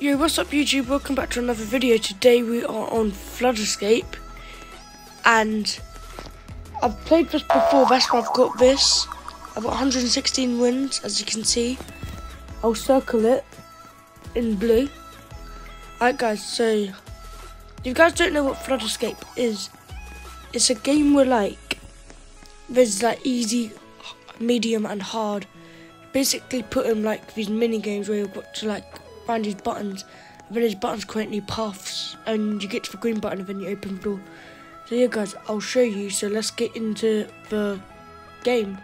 Yo, what's up YouTube? Welcome back to another video. Today we are on Flood Escape and I've played this before, that's why I've got this. I've got 116 wins, as you can see. I'll circle it in blue. Alright guys, so you guys don't know what Flood Escape is, it's a game where like there's like easy, medium and hard. Basically put in like these mini games where you've got to like find these buttons. And then these buttons create new paths, and you get to the green button, and then you open the door. So yeah, guys, I'll show you. So let's get into the game.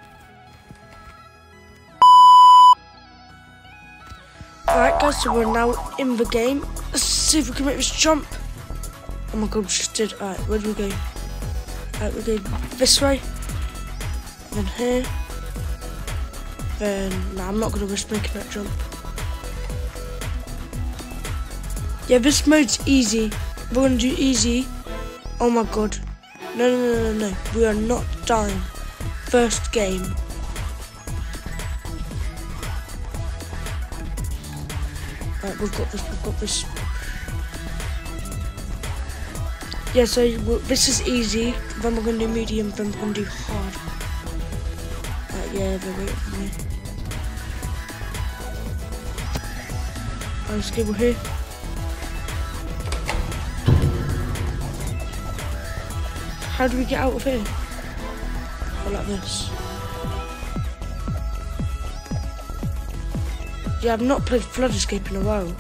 Alright, guys, so we're now in the game. Let's see if we can make this jump. Oh my god, we just did. Alright, where do we go? Alright, we go this way. Then here. Then, nah, I'm not going to risk making that jump. Yeah, this mode's easy. We're gonna do easy. Oh my god. No, no, no, no, no. We are not dying. First game. Right, we've got this, we've got this. Yeah, so this is easy. Then we're gonna do medium, then we're gonna do hard. Right, yeah, they're waiting for me. Let's go here. How do we get out of here? Or like this. Yeah, I've not played Flood Escape in a while.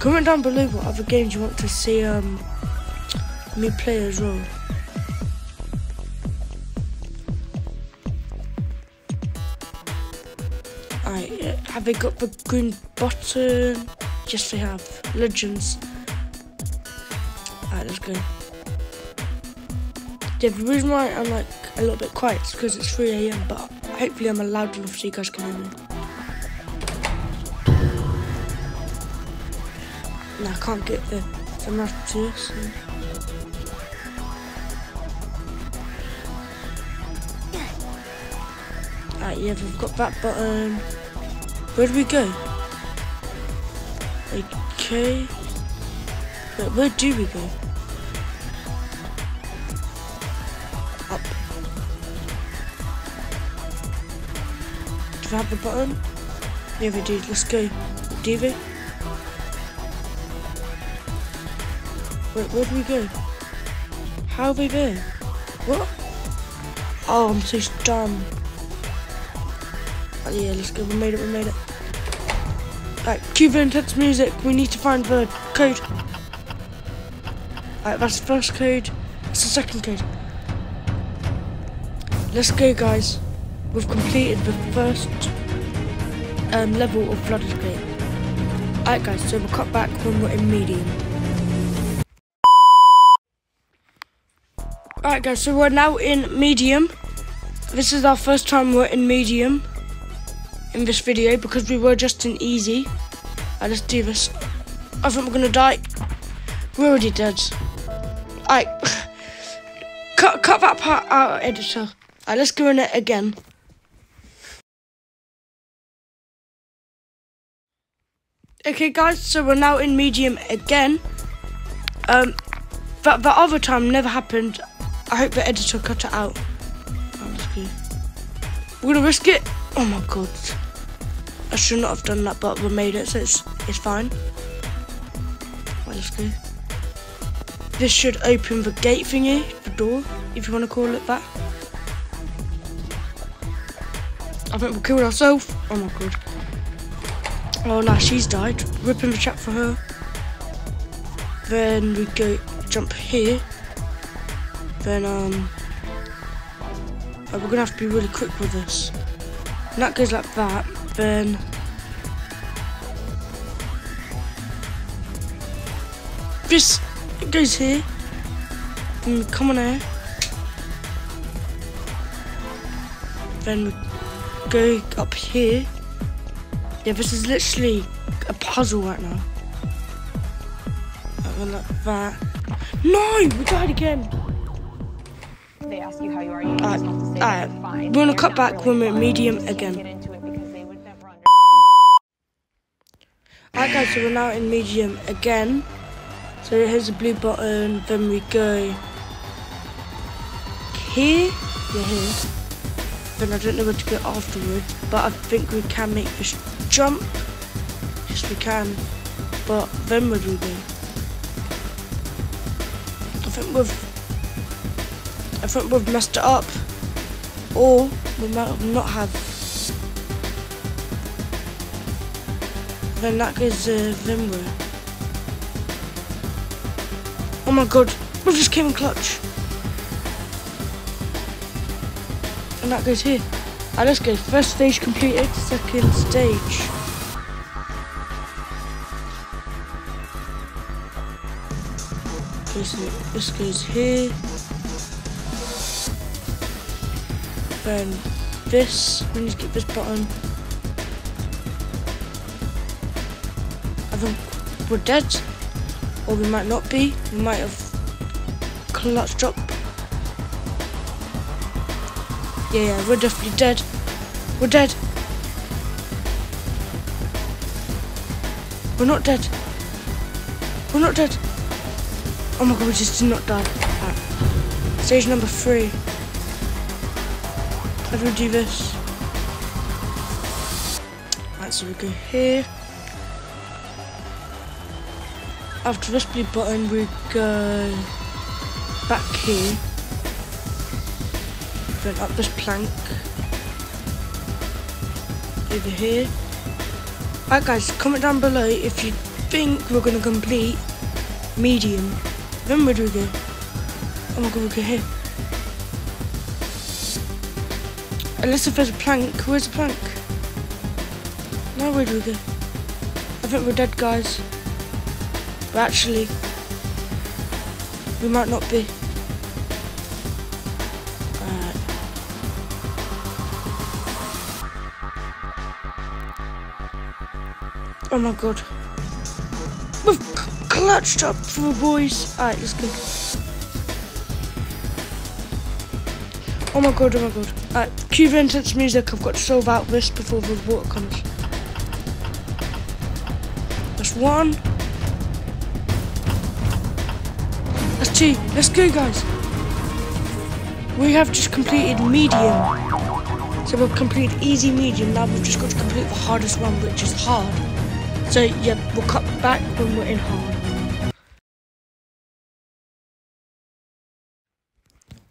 Comment down below what other games you want to see um, me play as well. Alright, have they got the green button? Yes, they have. Legends. Alright, let's go. Yeah, the reason why I'm like a little bit quiet is because it's 3 a.m. But hopefully I'm loud enough so you guys can hear me. No, I can't get the map to this. Alright, yeah, we've got that button. Where do we go? Okay. Wait, where do we go? Have the button? Yeah, we do. Let's go. We? Wait, where do we go? How are we there? What? Oh, I'm so dumb. Oh, yeah, let's go. We made it. We made it. Right, cue the intense music. We need to find the code. Alright, that's the first code. That's the second code. Let's go, guys. We've completed the first um, level of Flood Escape. Alright, guys, so we'll cut back when we're in medium. Alright, guys, so we're now in medium. This is our first time we're in medium in this video because we were just in easy. Alright, let's do this. I think we're gonna die. We're already dead. Alright. cut, cut that part out, editor. Alright, let's go in it again. Okay, guys, so we're now in medium again. Um, but the other time never happened. I hope the editor cut it out. We're gonna risk it. Oh my god. I should not have done that, but we made it, so it's, it's fine. Let's go. This should open the gate thingy, the door, if you want to call it that. I think we killed ourselves. Oh my god. Oh no, she's died. Rip Ripping the chat for her. Then we go jump here. Then um we're gonna have to be really quick with this. And that goes like that, then this goes here. Then we come on here. Then we go up here. Yeah, this is literally a puzzle right now. Like that. No, we died again. They ask you how you are, you uh, have to say uh, you're fine. We're gonna cut back really when we're medium again. Get into it because they would never understand. Alright guys, so we're now in medium again. So here's the blue button, then we go here, yeah here. Then I don't know where to go afterwards, but I think we can make this jump. Yes we can, but then do we go? I think we've, I think we've messed it up, or we might not have. Then that goes uh, Vimware. Oh my god, we just came in clutch. And that goes here. Alright, let's go. First stage completed, second stage. Okay, so this goes here. Then this, we need to get this button. I think we're dead. Or we might not be. We might have clutched up. Yeah, yeah, we're definitely dead. We're dead. We're not dead. We're not dead. Oh my god, we just did not die. Right. Stage number three. How do we do this? Right, so we go here. After this blue button, we go back here. Then up this plank. Over here. Alright guys, comment down below if you think we're going to complete medium. Then where do we go? Oh my god, we go here. Unless if there's a plank. Where's the plank? Now where do we go? I think we're dead guys. But actually, we might not be. Oh my god. We've clutched up for the boys. Alright, let's go. Oh my god, oh my god. Alright, cue the intense music. I've got to solve out this before the water comes. That's one. That's two. Let's go, guys. We have just completed medium. So we've completed easy medium. Now we've just got to complete the hardest one, which is hard. So yeah, we'll cut back when we're in hard.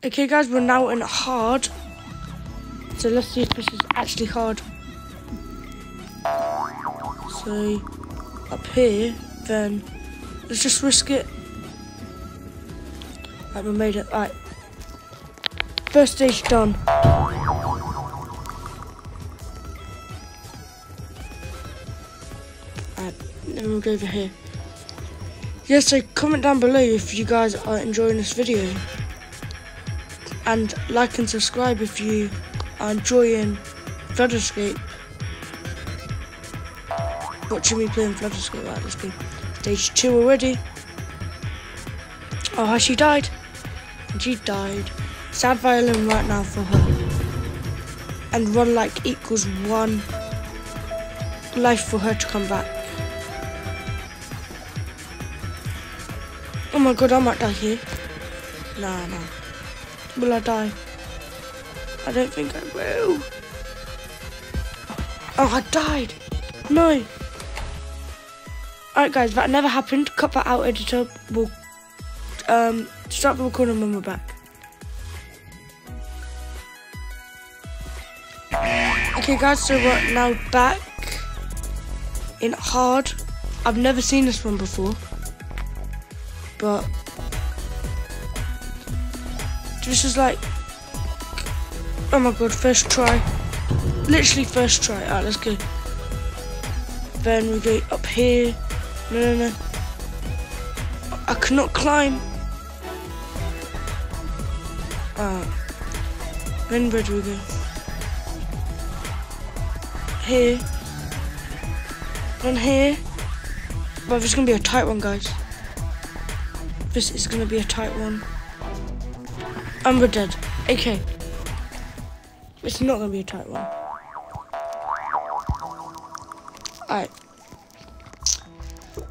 Okay, guys, we're now in hard. So let's see if this is actually hard. So up here, then let's just risk it. Right, we made it. Right. First stage done. Go over here. Yeah, so comment down below if you guys are enjoying this video. And like and subscribe if you are enjoying Flood Escape. Watching me playing Flood Escape. Right, let's. Stage 2 already. Oh, she died. And she died. Sad violin right now for her. And run like equals one life for her to come back. Oh my god, I might die here. Nah, nah. Will I die? I don't think I will. Oh, I died. No. Alright guys, that never happened. Cut that out, editor. We'll um, start the recording when we're back. Okay guys, so we're now back in hard. I've never seen this one before. But this is like Oh my god, first try. Literally first try. Alright, let's go. Then we go up here. No no no. I cannot climb. Ah. Then where do we go? Here. Then here. But this is gonna be a tight one, guys. This is gonna be a tight one. And we're dead. Okay. It's not gonna be a tight one. Alright.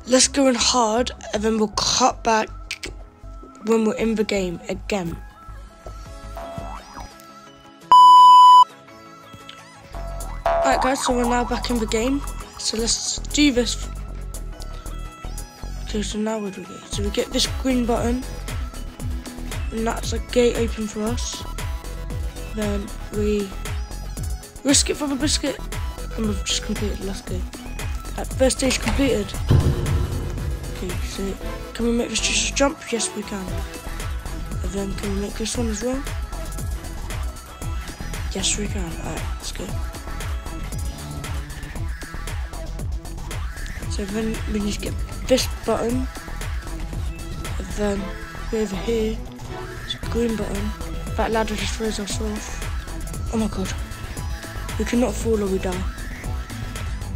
let's go in hard and then we'll cut back when we're in the game again. Alright guys, so we're now back in the game. So let's do this. Okay, so now where do we go? So we get this green button. And that's a gate open for us. Then we risk it for the biscuit. And we've just completed, let's go. At first stage completed. Okay, so can we make this just jump? Yes, we can. And then can we make this one as well? Yes, we can. Alright, let's go. So then we need to get this button, and then over here, it's a green button. That ladder just throws us off. Oh my god. We cannot fall or we die.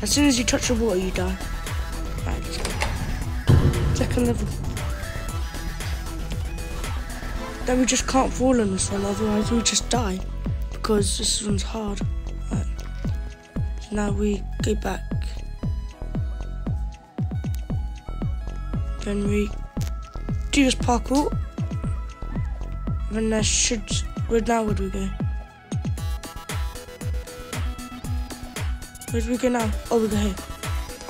As soon as you touch the water, you die. Right. Second level. Then we just can't fall in this one, otherwise we just die. Because this one's hard. Right. Now we go back. Then we do this parkour. Then there should. Where now? Do we go? Where do we go now? Oh, we go here.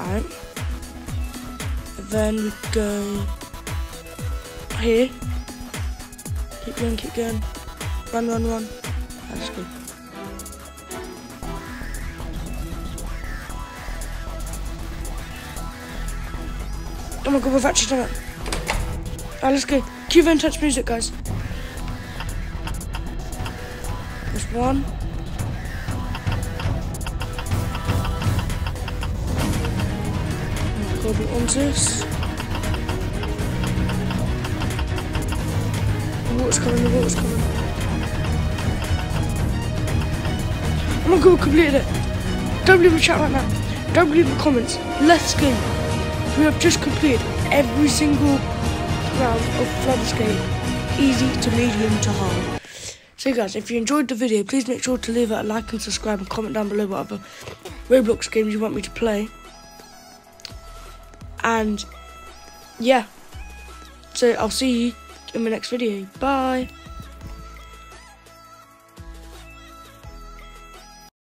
Alright. Then we go here. Keep going, keep going. Run, run, run. That's good. My god, we've actually done it. Alright, let's go. Cue the touch music, guys. There's one. Oh god, what one's this? The water's coming, the water's coming. Oh my god, we completed it. Don't leave a chat right now. Don't leave the comments. Let's go. We have just completed every single round of Floodescape, easy to medium to hard. So guys, if you enjoyed the video, please make sure to leave a like and subscribe and comment down below what other Roblox games you want me to play. And yeah, so I'll see you in my next video. Bye.